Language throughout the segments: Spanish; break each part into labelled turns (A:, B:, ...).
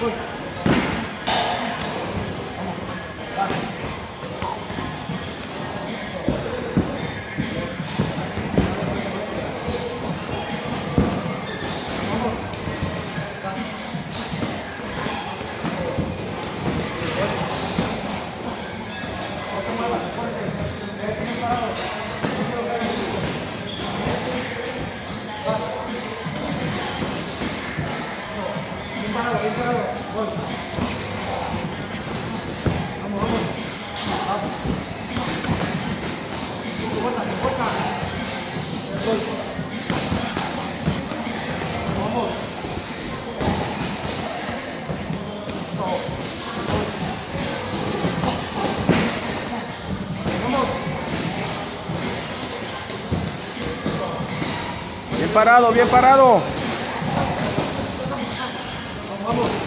A: 过。Vamos. Vamos.
B: Bien parado,
A: Oh.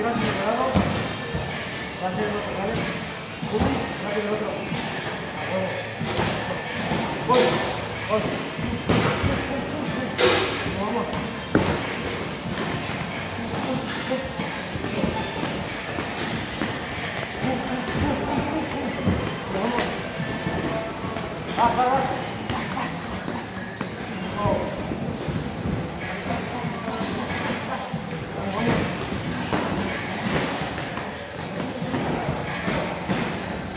A: Tiras mi lado, va a otro, ¿vale? Uy, va otro.